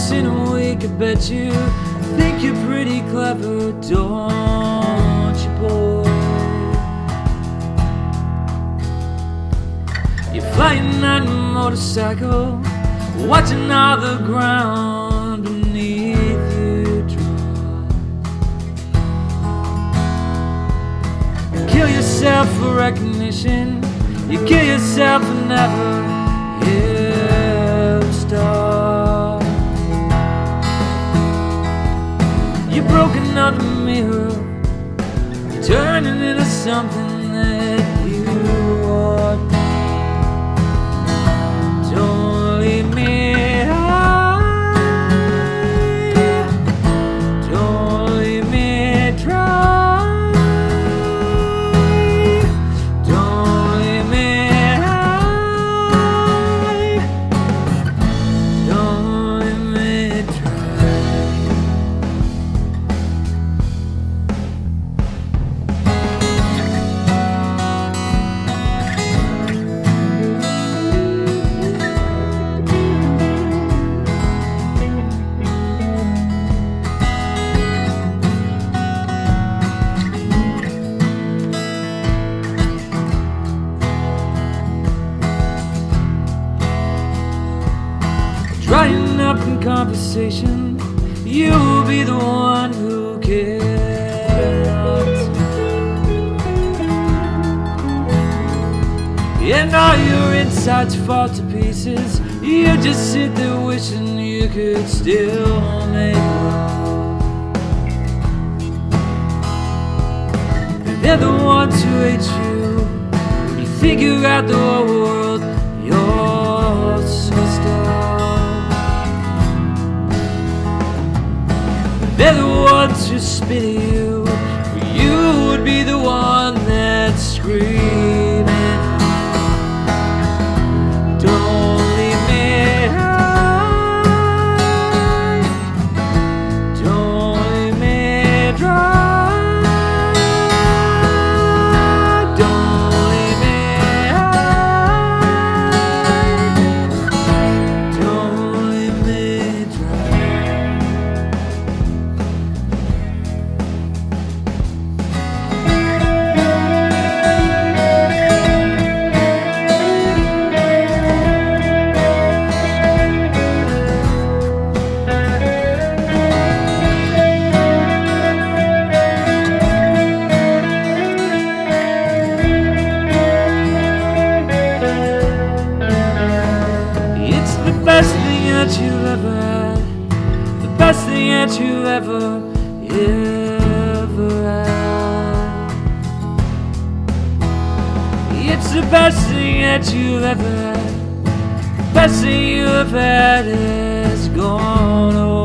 once in a week. I bet you think you're pretty clever, don't you, boy? You're flying on a motorcycle, watching all the ground beneath you drop. You kill yourself for recognition, you kill yourself and never another mirror, turning into something that up in conversation, you'll be the one who cares. And all your insides fall to pieces. You just sit there wishing you could still make love. They're the ones who hate you. You figure out the whole world. Who spit you. You would be the one that screaming. The best thing that you've ever had. The best thing that you've ever, ever had. It's the best thing that you've ever had. The best thing you've had is gone away.